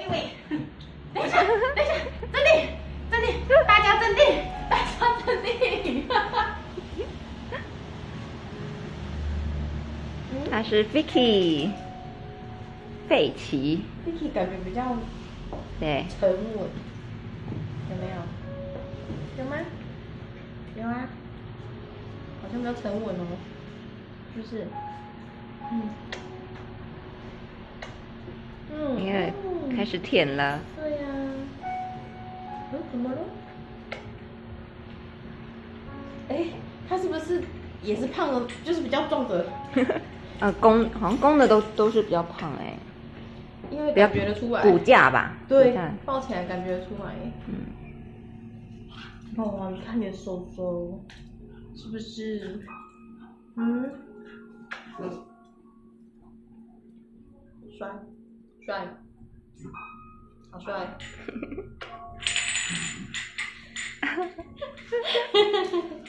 哎喂，等一下，等一下，镇定，镇定，大家镇定，大家镇定。他是 Vicky，费奇，Vicky 感觉比较对，沉稳，有没有？有吗？有啊，好像比较沉稳哦，是不是？嗯。嗯。你看嗯开始舔了，对呀、嗯，怎么了？哎，他是不是也是胖的，就是比较壮的？啊，公好像公的都都是比较胖哎、因为比较感觉得出来。骨架吧，对抱起来感觉得出来。嗯，哦，你看你的手手，是不是？嗯。帅，帅，好帅。